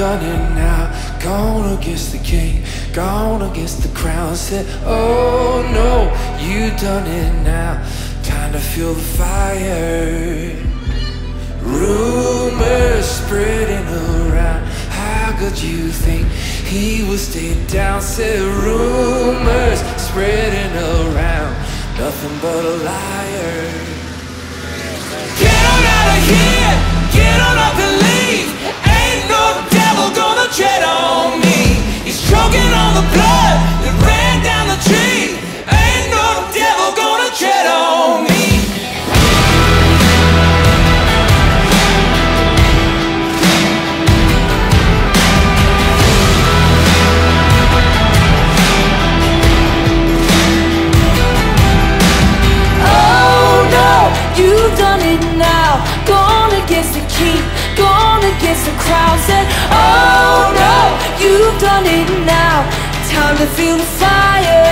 done it now. Gone against the king, gone against the crown. Said, Oh no, you done it now. Time to feel the fire. Rumors spreading around. How could you think he would stay down? Said rumors spreading around. Nothing but a liar. Crowd. Said, Oh no, you've done it now. Time to feel the fire.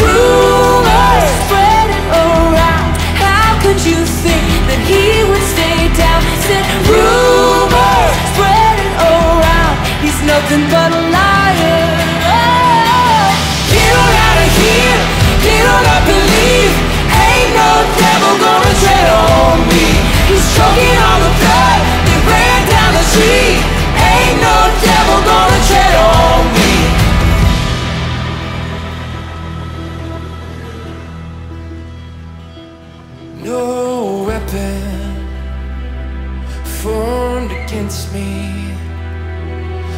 Rumors spreading around. How could you think that he would stay down? Said, Rumors spreading around. He's nothing but weapon formed against me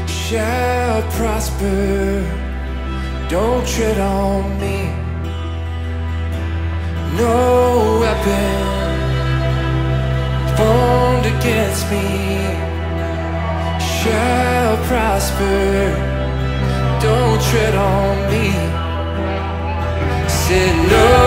shall prosper. Don't tread on me. No weapon formed against me shall prosper. Don't tread on me. Said no